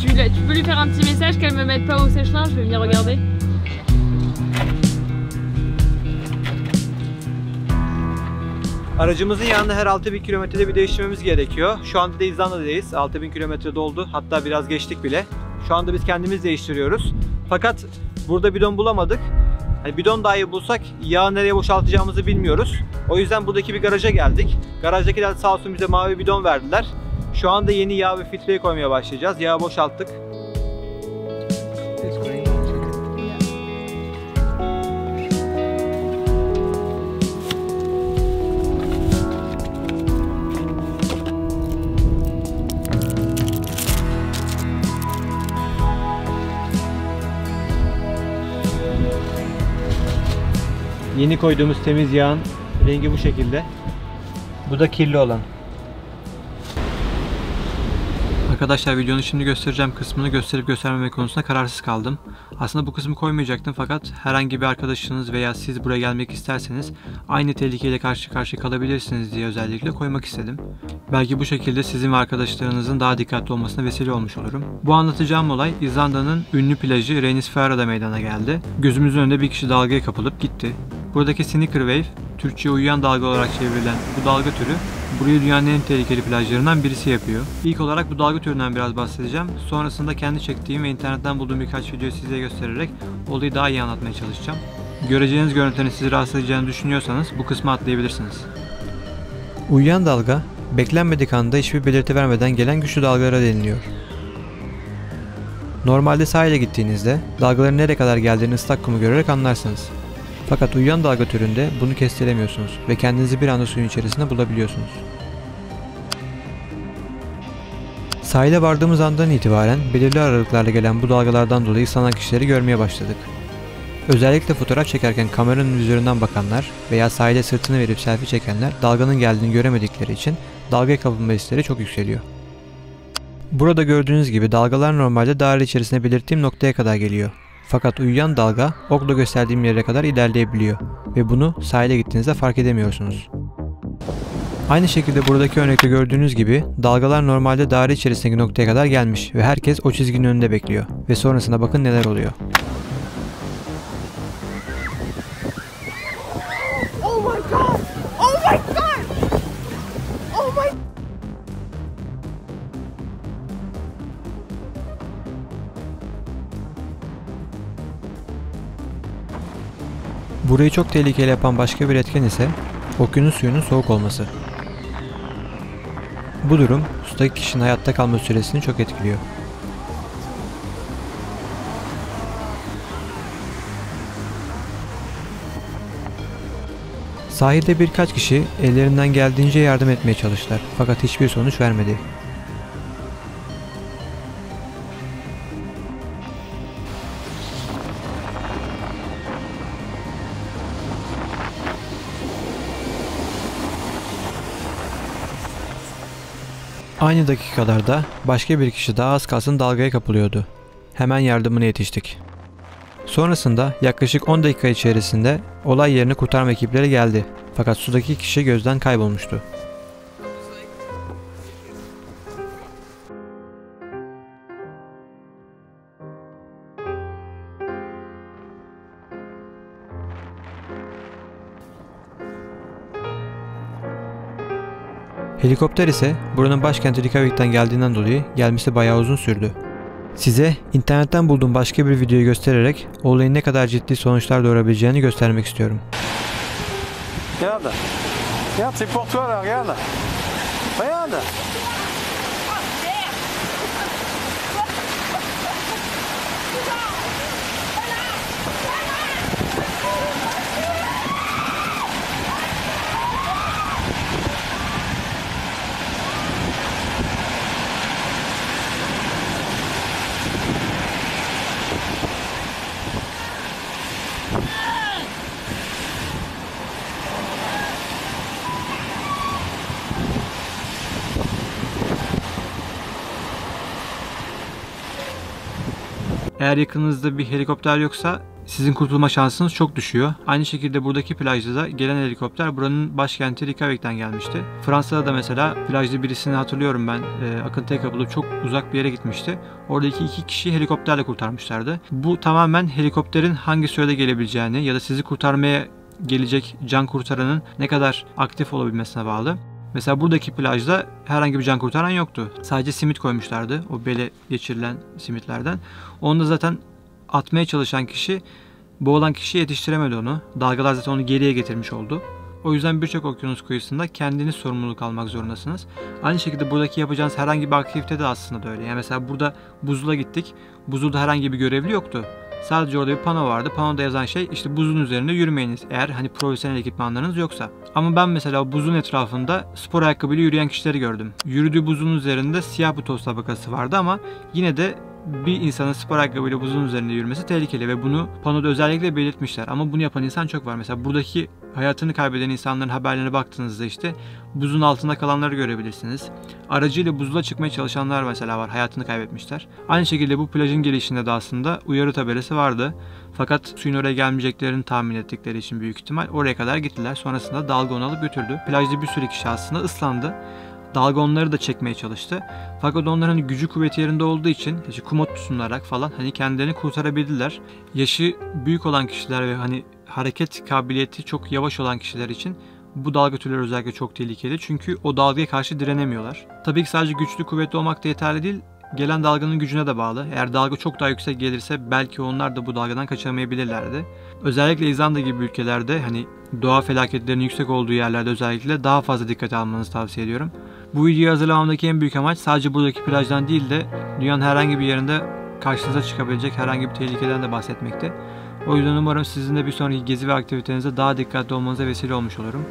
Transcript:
tu, la- tu peux lui faire un petit message qu'elle me mette pas au sèche-linge, je vais venir regarder. Aracımızın yanında her 6000 kilometrede bir değiştirmemiz gerekiyor. Şu anda da İzlanda'dayız. 6000 kilometre doldu. Hatta biraz geçtik bile. Şu anda biz kendimiz değiştiriyoruz. Fakat burada bidon bulamadık. Hani bidon dahi bulsak yağı nereye boşaltacağımızı bilmiyoruz. O yüzden buradaki bir garaja geldik. Garajdakiler sağ olsun bize mavi bidon verdiler. Şu anda yeni yağ ve filtreyi koymaya başlayacağız. Yağı boşalttık. Yeni koyduğumuz temiz yağın rengi bu şekilde. Bu da kirli olan. Arkadaşlar videonun şimdi göstereceğim kısmını gösterip göstermeme konusunda kararsız kaldım. Aslında bu kısmı koymayacaktım fakat herhangi bir arkadaşınız veya siz buraya gelmek isterseniz aynı tehlikeyle karşı karşıya kalabilirsiniz diye özellikle koymak istedim. Belki bu şekilde sizin ve arkadaşlarınızın daha dikkatli olmasına vesile olmuş olurum. Bu anlatacağım olay İzlanda'nın ünlü plajı Reynisfjarð'da meydana geldi. Gözümüzün önünde bir kişi dalgaya kapılıp gitti. Buradaki Sneaker Wave, Türkçe uyuyan dalga olarak çevrilen bu dalga türü burayı dünyanın en tehlikeli plajlarından birisi yapıyor. İlk olarak bu dalga türünden biraz bahsedeceğim. Sonrasında kendi çektiğim ve internetten bulduğum birkaç videoyu size göstererek olayı daha iyi anlatmaya çalışacağım. Göreceğiniz görüntülerin sizi rahatsız edeceğini düşünüyorsanız bu kısmı atlayabilirsiniz. Uyuyan dalga, beklenmedik anda hiçbir belirti vermeden gelen güçlü dalgalara deniliyor. Normalde sahile gittiğinizde dalgaların nereye kadar geldiğini ıslak kumu görerek anlarsınız. Fakat uyuyan dalga türünde bunu kestiremiyorsunuz ve kendinizi bir anda suyun içerisinde bulabiliyorsunuz. Sahile vardığımız andan itibaren belirli aralıklarla gelen bu dalgalardan dolayı ıslanan kişileri görmeye başladık. Özellikle fotoğraf çekerken kameranın üzerinden bakanlar veya sahile sırtını verip selfie çekenler dalganın geldiğini göremedikleri için dalgaya kapılma riskleri çok yükseliyor. Burada gördüğünüz gibi dalgalar normalde dağ içerisinde belirttiğim noktaya kadar geliyor. Fakat uyuyan dalga okla gösterdiğim yere kadar ilerleyebiliyor ve bunu sahile gittiğinizde fark edemiyorsunuz. Aynı şekilde buradaki örnekte gördüğünüz gibi dalgalar normalde daire içerisindeki noktaya kadar gelmiş ve herkes o çizginin önünde bekliyor ve sonrasında bakın neler oluyor. Oh my god! Oh my god! Burayı çok tehlikeli yapan başka bir etken ise okyanus suyunun soğuk olması. Bu durum sudaki kişinin hayatta kalma süresini çok etkiliyor. Sahilde birkaç kişi ellerinden geldiğince yardım etmeye çalıştılar fakat hiçbir sonuç vermedi. Aynı dakikalarda başka bir kişi daha az kalsın dalgaya kapılıyordu. Hemen yardımına yetiştik. Sonrasında yaklaşık 10 dakika içerisinde olay yerine kurtarma ekipleri geldi. Fakat sudaki kişi gözden kaybolmuştu. Helikopter ise buranın başkenti Reykjavik'ten geldiğinden dolayı gelmesi bayağı uzun sürdü. Size internetten bulduğum başka bir videoyu göstererek olayın ne kadar ciddi sonuçlar doğurabileceğini göstermek istiyorum. Regarde. Regarde, c'est pour toi là, regarde. Regarde. Eğer yakınınızda bir helikopter yoksa sizin kurtulma şansınız çok düşüyor. Aynı şekilde buradaki plajda da gelen helikopter buranın başkenti Reykjavik'ten gelmişti. Fransa'da da mesela plajda birisini hatırlıyorum ben e, akıntıya kapılıp çok uzak bir yere gitmişti. Oradaki iki kişiyi helikopterle kurtarmışlardı. Bu tamamen helikopterin hangi sürede gelebileceğini ya da sizi kurtarmaya gelecek can kurtaranın ne kadar aktif olabilmesine bağlı. Mesela buradaki plajda herhangi bir can kurtaran yoktu. Sadece simit koymuşlardı. O bele geçirilen simitlerden. Onu da zaten atmaya çalışan kişi boğulan kişi yetiştiremedi onu. Dalgalar zaten onu geriye getirmiş oldu. O yüzden birçok okyanus kıyısında kendiniz sorumluluk almak zorundasınız. Aynı şekilde buradaki yapacağınız herhangi bir aktivite de aslında da öyle. Yani mesela burada buzula gittik. Buzulda herhangi bir görevli yoktu. Sadece orada bir pano vardı. Panoda yazan şey işte buzun üzerinde yürümeyiniz eğer hani profesyonel ekipmanlarınız yoksa. Ama ben mesela buzun etrafında spor ayakkabıyla yürüyen kişileri gördüm. Yürüdüğü buzun üzerinde siyah bir toz tabakası vardı ama yine de bir insanın spor ayakkabıyla buzun üzerinde yürümesi tehlikeli ve bunu panoda özellikle belirtmişler. Ama bunu yapan insan çok var. Mesela buradaki hayatını kaybeden insanların haberlerine baktığınızda işte buzun altında kalanları görebilirsiniz. Aracıyla buzula çıkmaya çalışanlar mesela var. Hayatını kaybetmişler. Aynı şekilde bu plajın gelişinde de aslında uyarı tabelası vardı. Fakat suyun oraya gelmeyeceklerini tahmin ettikleri için büyük ihtimal oraya kadar gittiler. Sonrasında dalga onu alıp götürdü. Plajda bir sürü kişi aslında ıslandı dalga onları da çekmeye çalıştı. Fakat onların hani gücü kuvveti yerinde olduğu için işte kumot tutunarak falan hani kendilerini kurtarabildiler. Yaşı büyük olan kişiler ve hani hareket kabiliyeti çok yavaş olan kişiler için bu dalga türleri özellikle çok tehlikeli. Çünkü o dalgaya karşı direnemiyorlar. Tabii ki sadece güçlü kuvvetli olmak da yeterli değil. Gelen dalganın gücüne de bağlı. Eğer dalga çok daha yüksek gelirse belki onlar da bu dalgadan kaçamayabilirlerdi. Özellikle İzlanda gibi ülkelerde hani doğa felaketlerinin yüksek olduğu yerlerde özellikle daha fazla dikkat almanızı tavsiye ediyorum. Bu videoyu hazırlamamdaki en büyük amaç sadece buradaki plajdan değil de dünyanın herhangi bir yerinde karşınıza çıkabilecek herhangi bir tehlikeden de bahsetmekte. O yüzden umarım sizin de bir sonraki gezi ve aktivitenizde daha dikkatli olmanıza vesile olmuş olurum.